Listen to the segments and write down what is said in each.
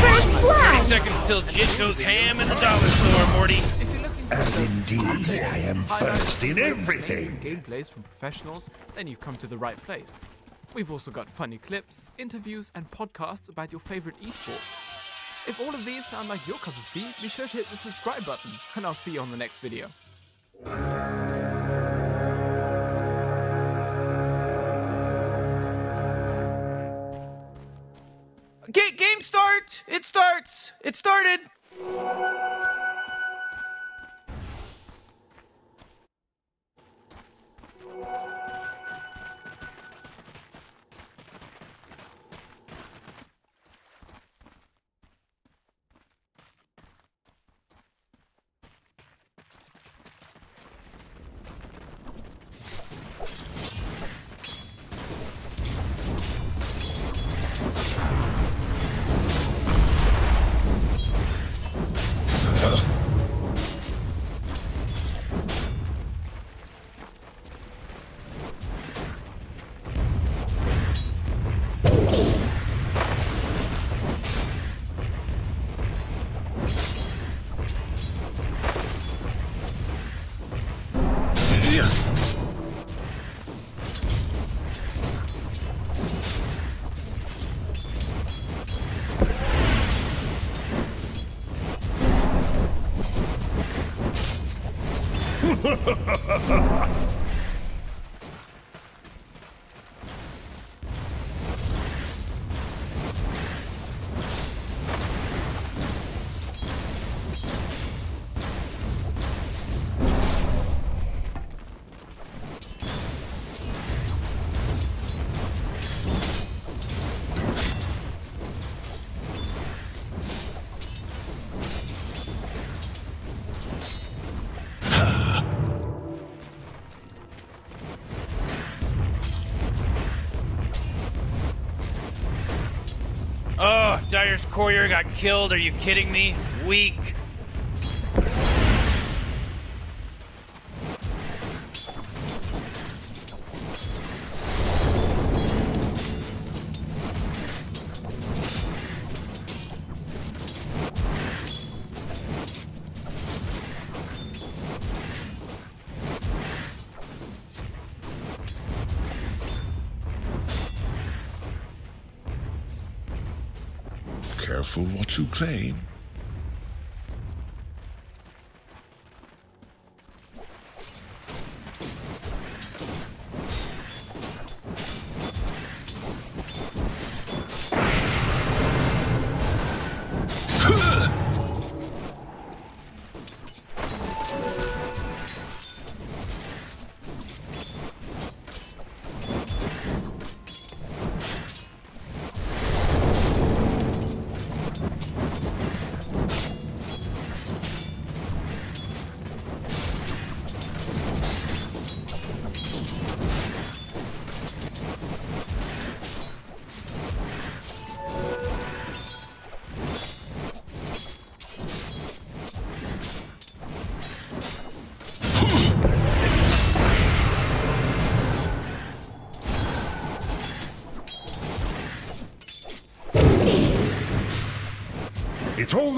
First blood! Seconds till Jit goes ham in the dollar store, Morty. If you're looking for And indeed, I am first in everything. and Gameplays from professionals, then you've come to the right place. We've also got funny clips, interviews, and podcasts about your favorite esports. If all of these sound like your cup of tea, be sure to hit the subscribe button, and I'll see you on the next video. Ga- game start! It starts! It started! Oh, Dire's courier got killed. Are you kidding me? Weak. Claim.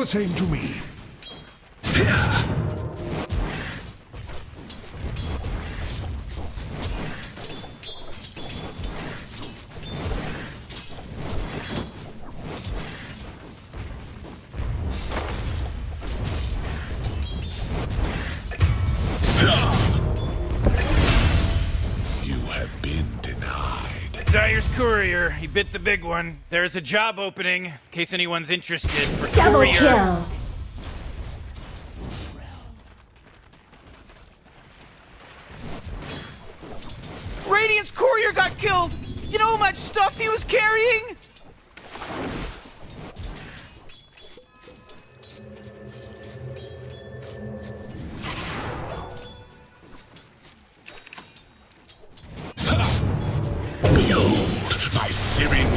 Same to me. Big one. There's a job opening, in case anyone's interested for Double courier. kill! Radiant's courier got killed. You know how much stuff he was carrying? Behold my searing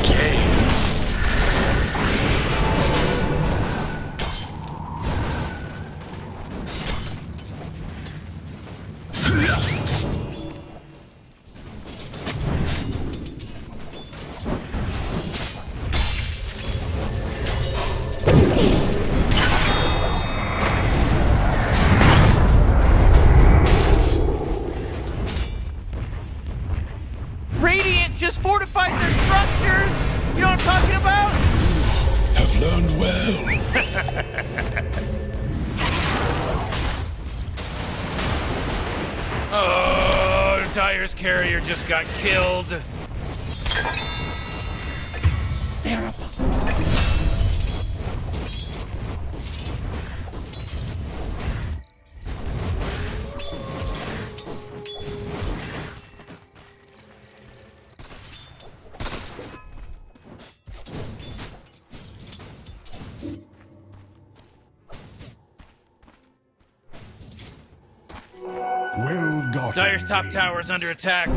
Dire's top tower is under attack.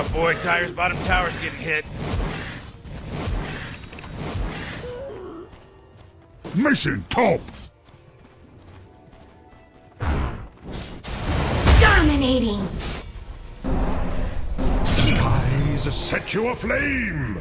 Oh boy, Dire's bottom tower's getting hit. Mission top. Dominating. Skies set you aflame.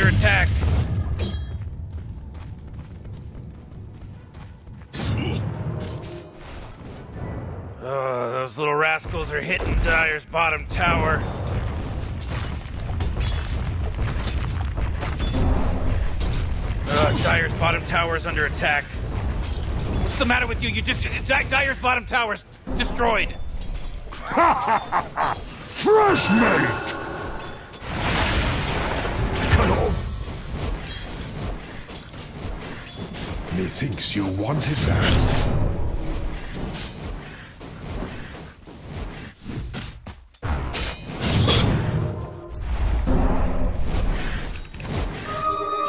Under attack. Oh, those little rascals are hitting Dire's bottom tower. Uh, Dire's bottom tower is under attack. What's the matter with you? You just Dy- Dire's bottom tower's destroyed. Fresh mate! Methinks you wanted that.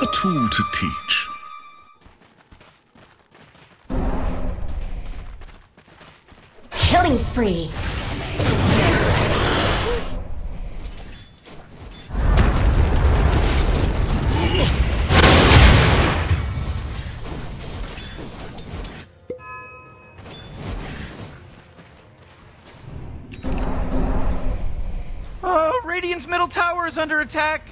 A tool to teach. Killing spree. Is under attack.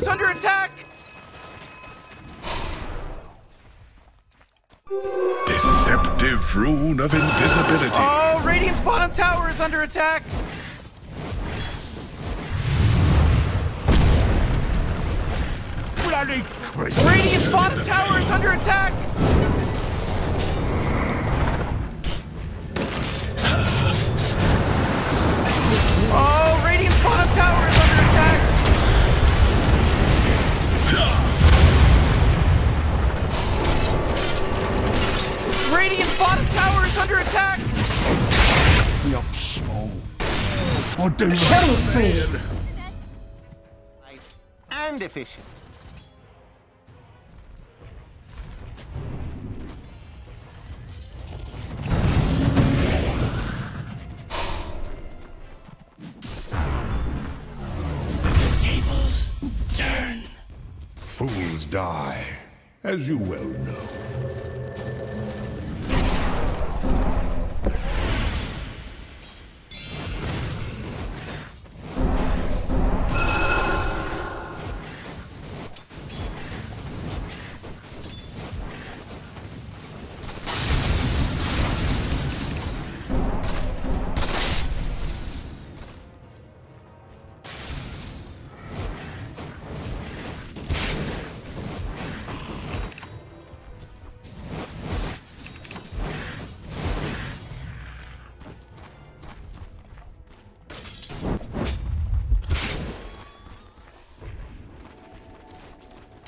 Is under attack! Deceptive rune of invisibility. Oh, Radiant's bottom tower is under attack! Bloody crazy. Radiant's bottom tower is under attack! Bottom tower is under attack! Me up small. I do Killing spree. and efficient. Tables turn. Fools die, as you well know.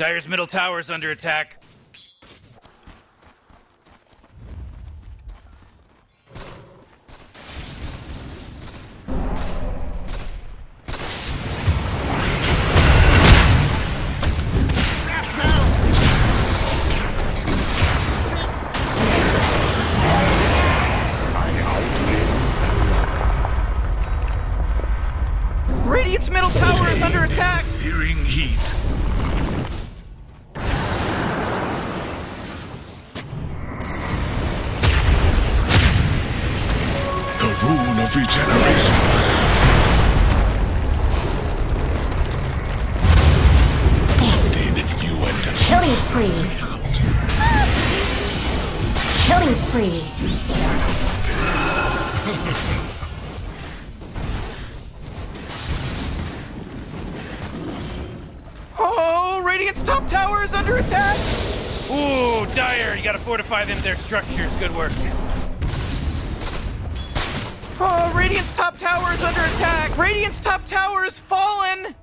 Dire's middle tower is under attack. Radiant's middle tower is under attack! Searing heat. Structures. Good work. Oh, Radiant's top tower is under attack! Radiant's top tower is fallen!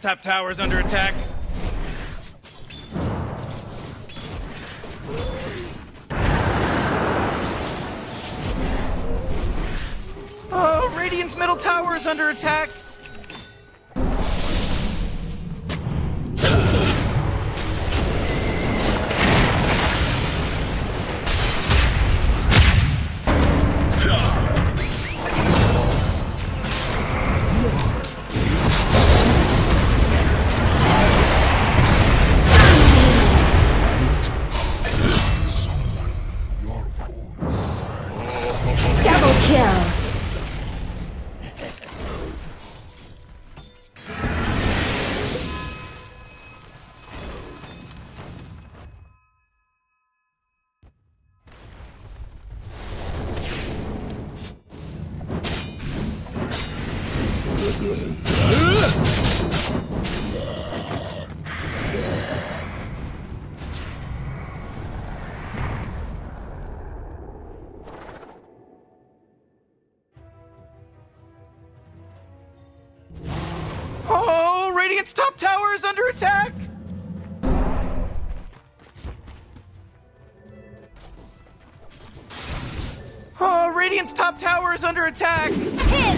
Top tower is under attack. Oh, Radiant's middle tower is under attack. Tower is under attack. Hit!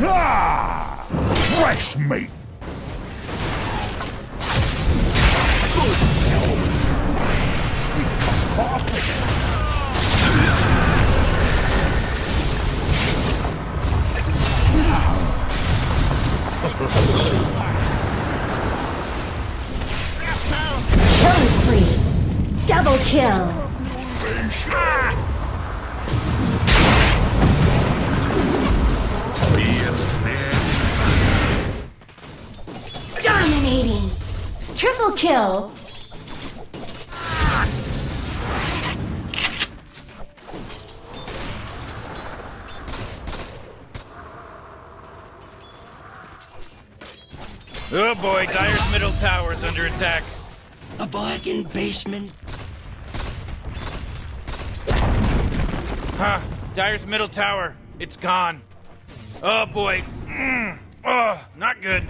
Ah! Fresh meat! Killing spree. Double kill. Dominating. Triple kill. Oh boy, Dire's middle tower is under attack. A blackened basement. Huh. Dire's middle tower. It's gone. Oh boy. Mm. Oh, not good.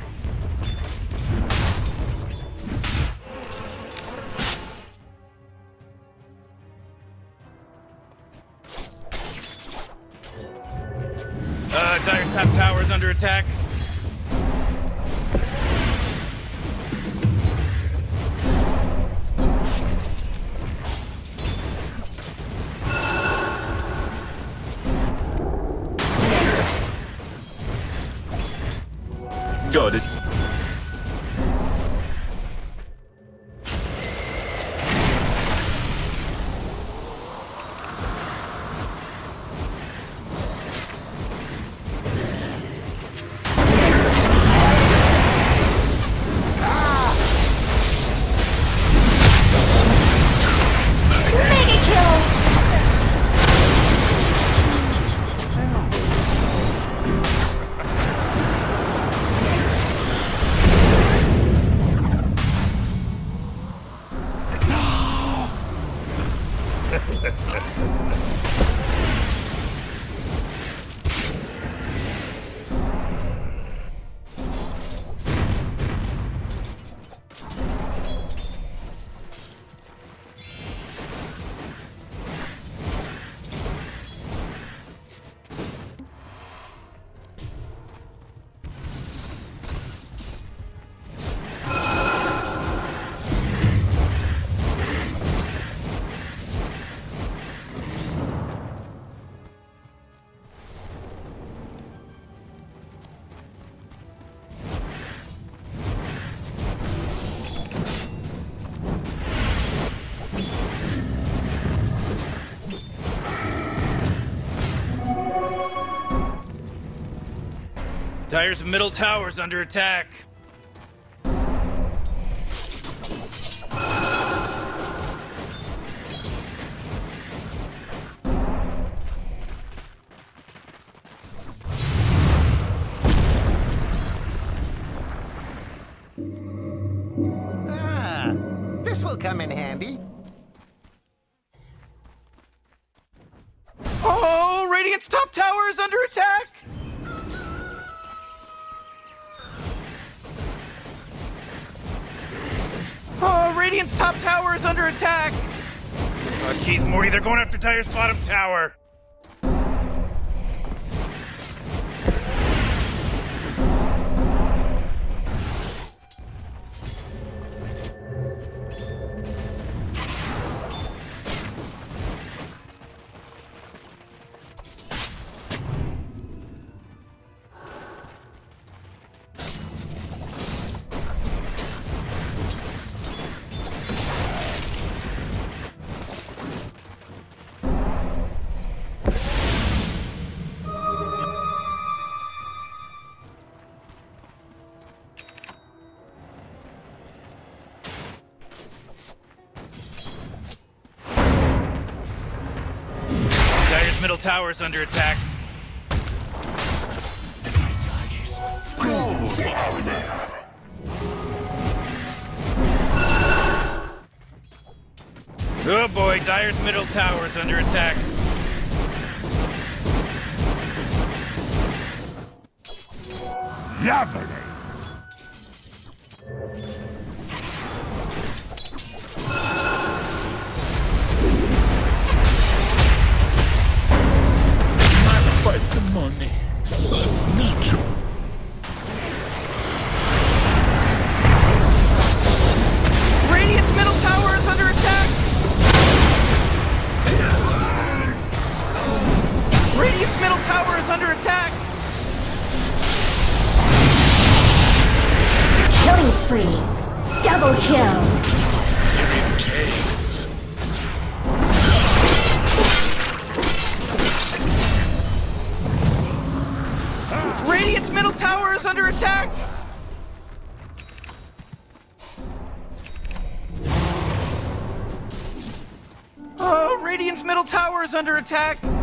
Uh, Dire's top tower is under attack. Empire's middle tower's under attack. Ah, this will come in handy. Oh, Radiant's top tower is under attack! Top tower is under attack! Oh, jeez, Morty, they're going after Dire's bottom tower. Middle tower is under attack. Oh boy, Dire's middle tower is under attack. Lovely! Attack.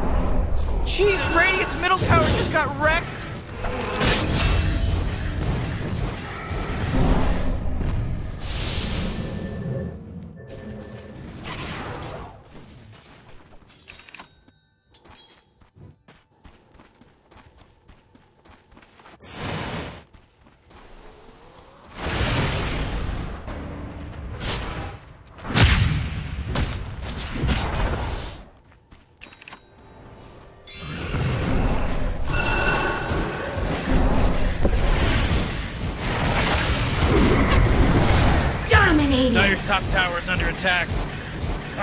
Top tower is under attack.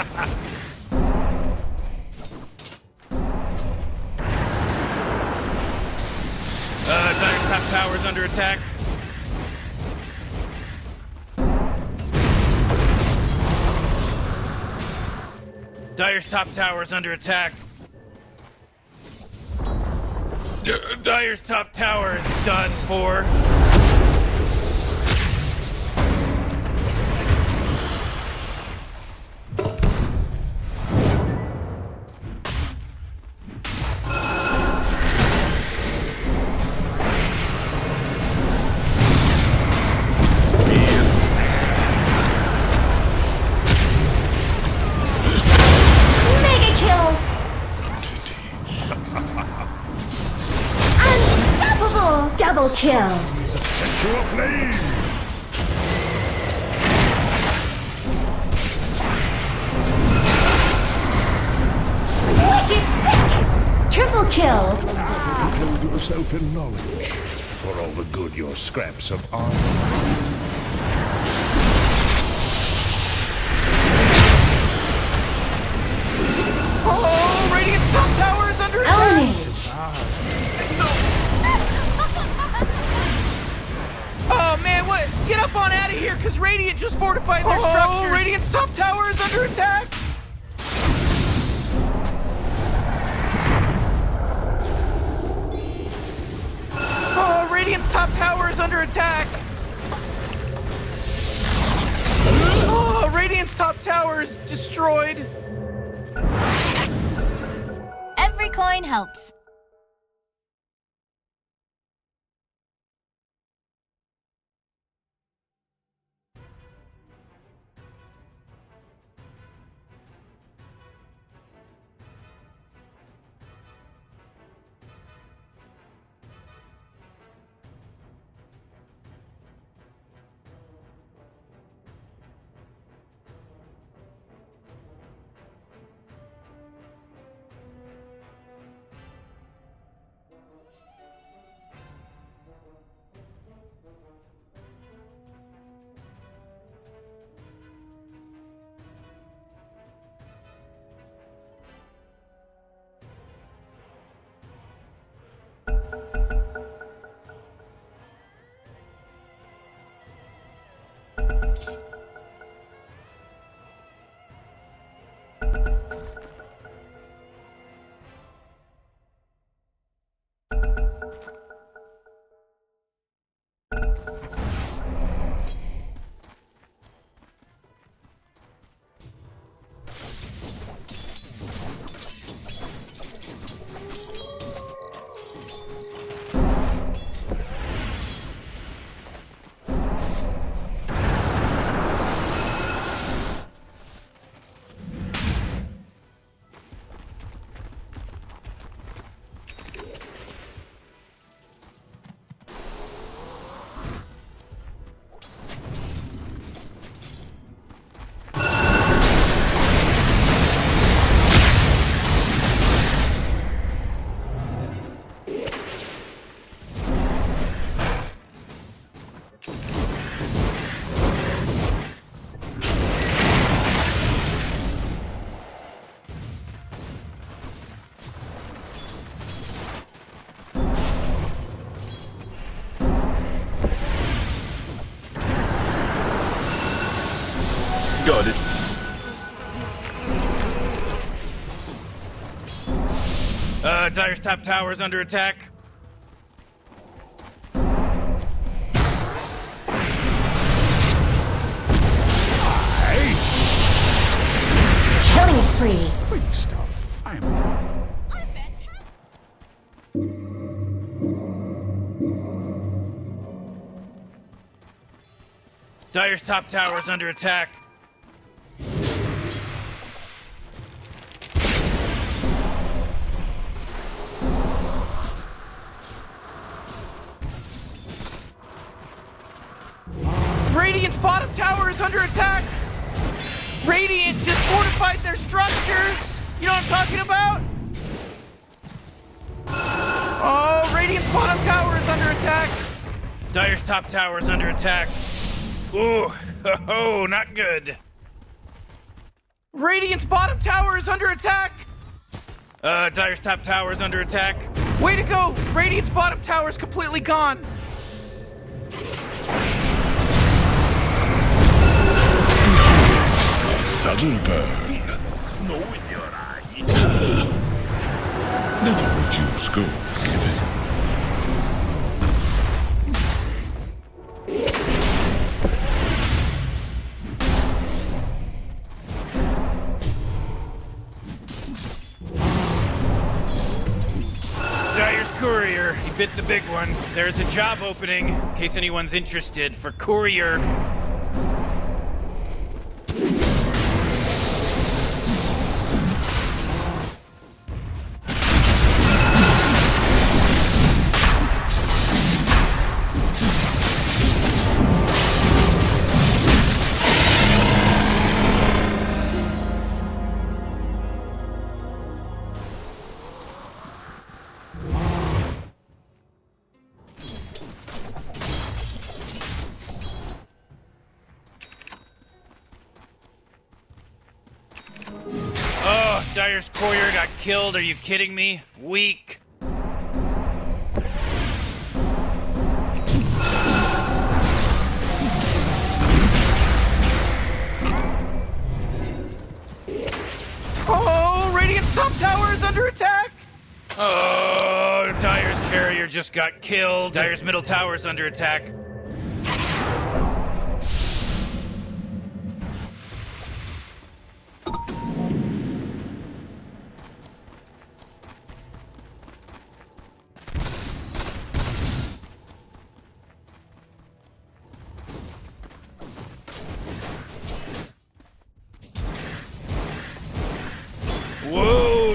uh, Dire's top tower is under attack. Dire's top tower is under attack. Dire's top tower is done for. Yourself in knowledge for all the good your scraps of armor. Oh, Radiant's top tower is under attack! Ah. Oh, Get up on out of here, because Radiant just fortified their oh, structure. Radiant's top tower is under attack. Top tower is under attack. Oh, Radiant's top tower is destroyed. Every coin helps. Uh, Dire's top tower is under attack. Killing spree. Quick stuff. I'm. Dire's top tower is under attack. Is under attack. Radiant just fortified their structures. You know what I'm talking about? Oh, Radiant's bottom tower is under attack. Dire's top tower is under attack. Ooh, oh, not good. Radiant's bottom tower is under attack. Uh, Dire's top tower is under attack. Way to go! Radiant's bottom tower is completely gone. Subtle burn. Snow in your eye. Never refuse gold given. Dire's courier. He bit the big one. There's a job opening, in case anyone's interested, for courier. Kidding me? Weak. Oh, Radiant's top tower is under attack. Oh, Dire's courier just got killed. Dire's middle tower is under attack.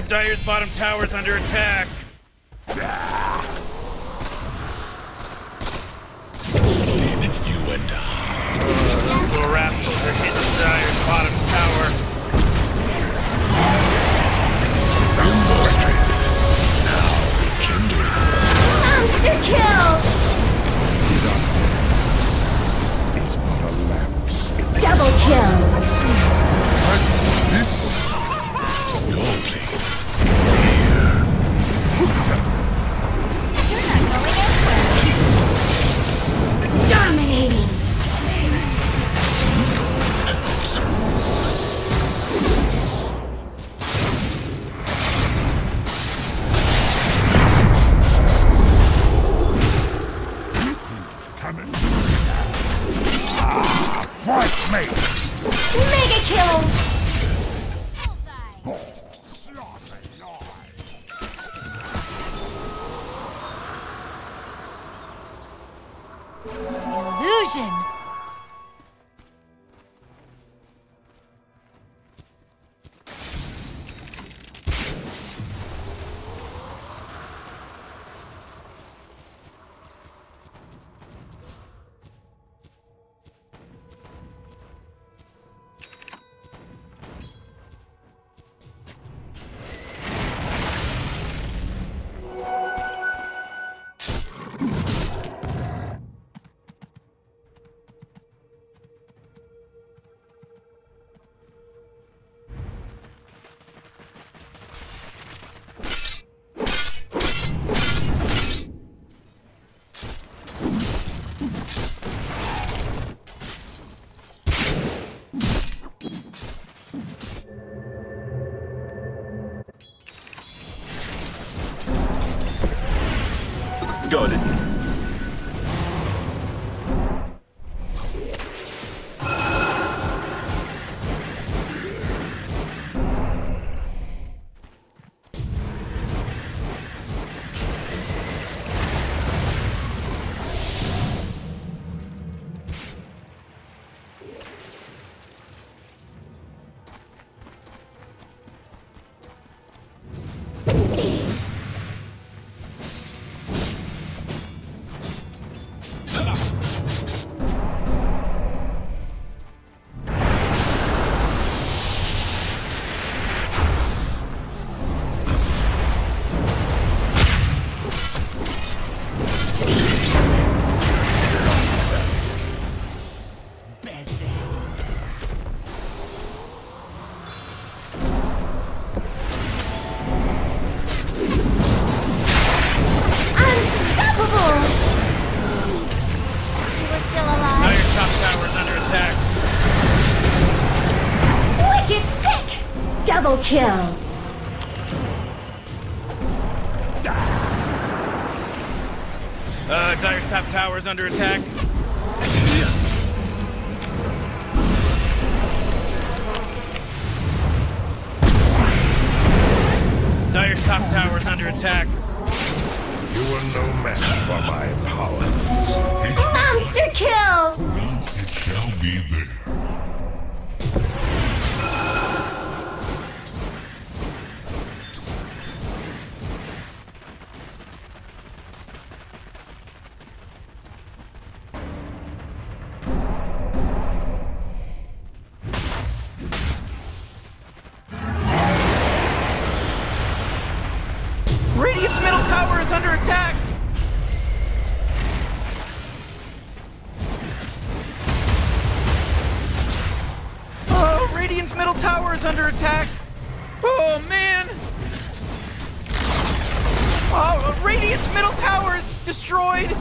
Whoa, Dire's bottom tower is under attack. Did you and I? Little rascals are hitting Dire's bottom tower. Your strength. Now rekindle. Monster kill. Is but a lapse Double kill. Dominating. It. Kill! Uh, Dire's top tower is under attack. Oh, man! Oh, Radiant's middle tower is destroyed!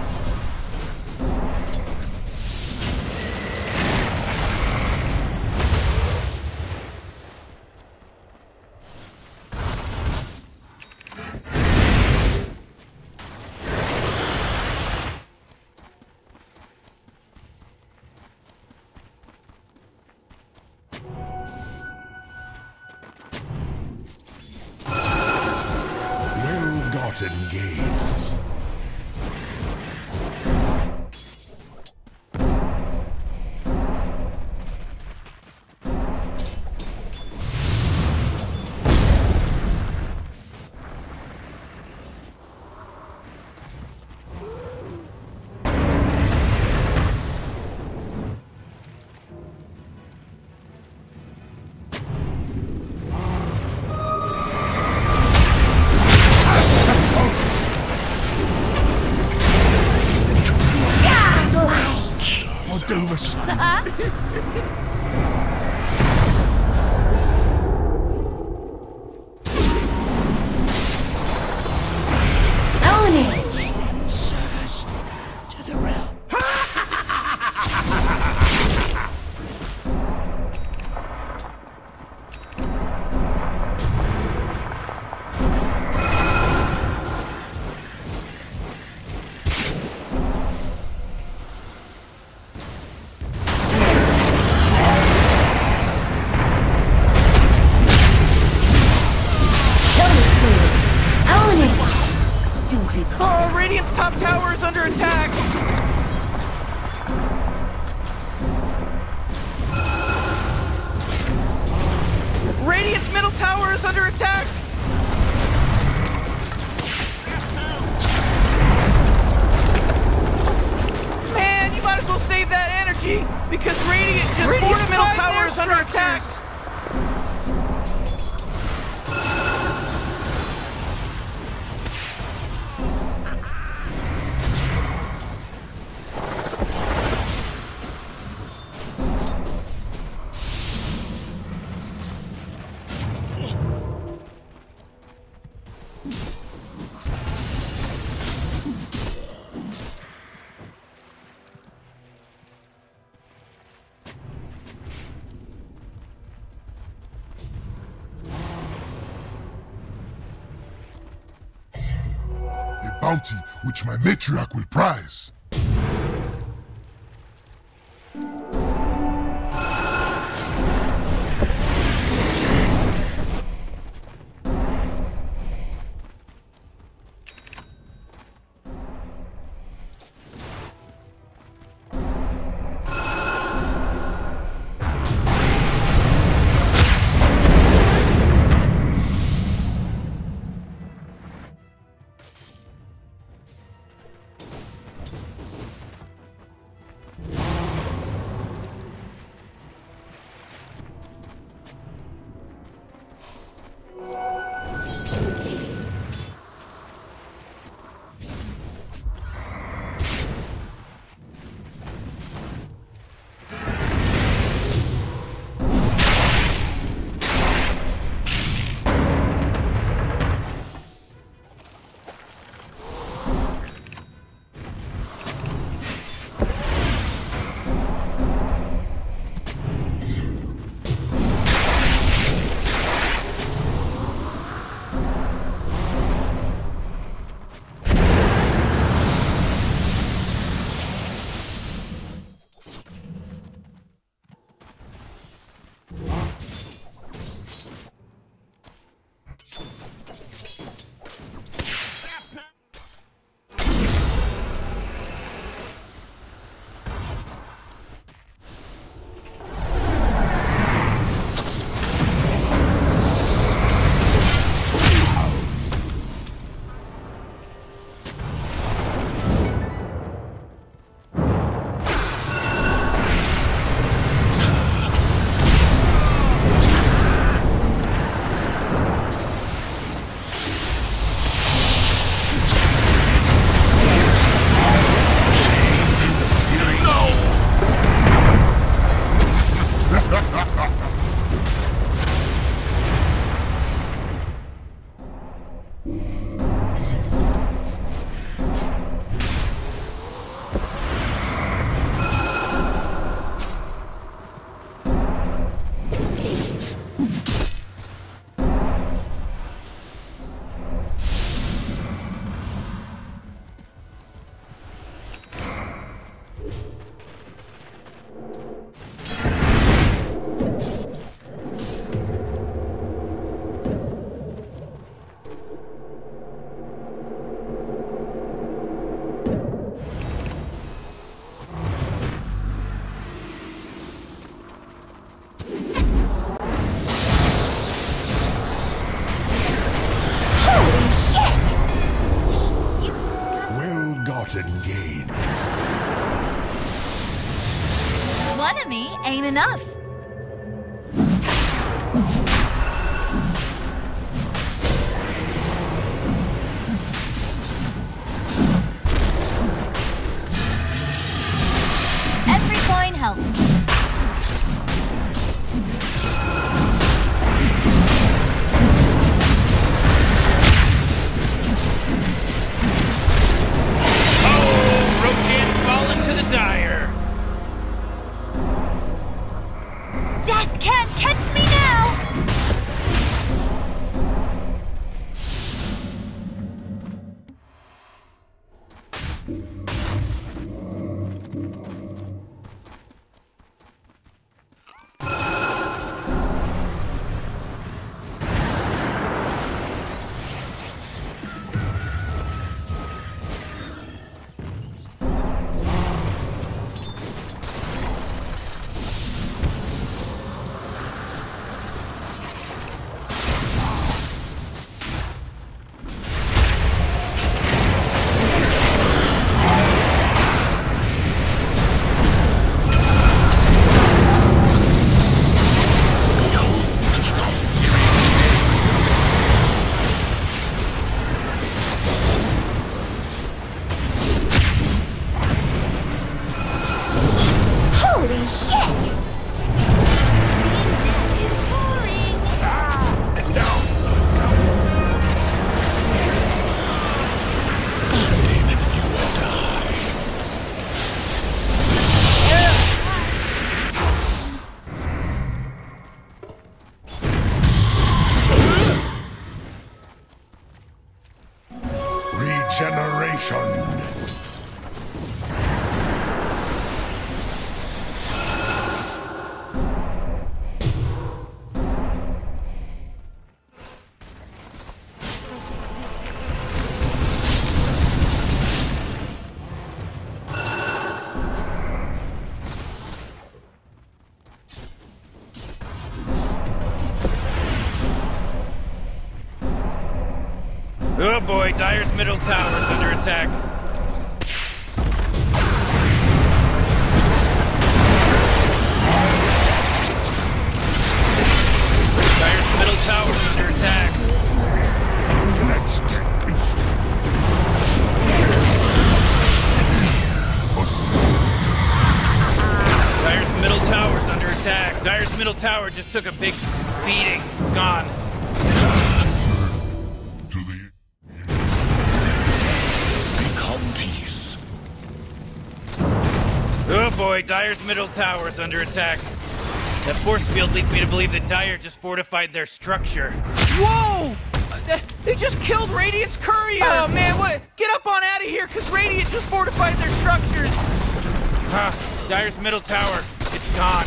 Which my matriarch will prize. Ain't enough. Middle tower is under attack. Dire's middle tower is under attack. Next. Dire's middle tower is under attack. Dire's middle tower just took a big beating. It's gone. Boy, Dire's middle tower is under attack. That force field leads me to believe that Dire just fortified their structure. Whoa! They just killed Radiant's courier! Oh man, what? Get up on out of here, cause Radiant just fortified their structures! Huh. Dire's middle tower, it's gone.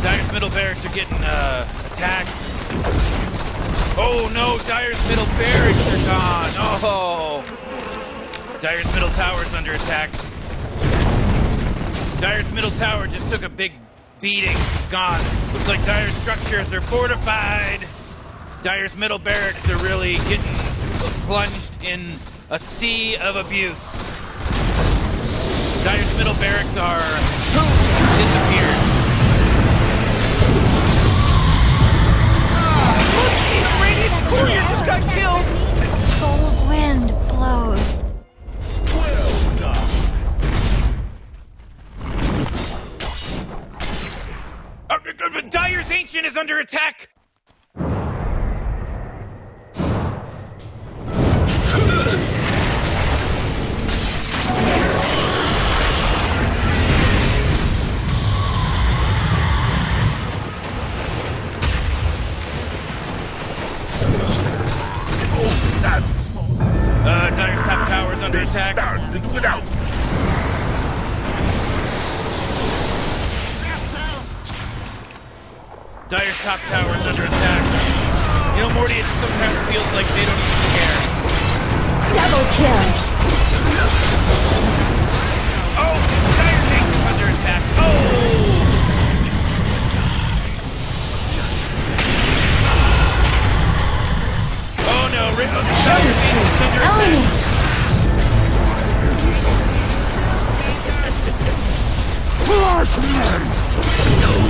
Dire's middle barracks are getting, uh, attacked. Oh no, Dire's middle barracks are gone. Oh. Dire's middle tower is under attack. Dire's middle tower just took a big beating. It's gone. Looks like Dire's structures are fortified. Dire's middle barracks are really getting plunged in a sea of abuse. Dire's middle barracks are poof, disappeared. Ah, look, Radiant's courier just got killed! Cold wind blows. Uh, uh, uh, Dire's ancient is under attack. Top tower is under attack. You know, Morty, it sometimes feels like they don't even care. Double kill. Oh, Dire's ancient under attack. Oh! Oh no, Ri- oh, Dire's ancient under attack. Element.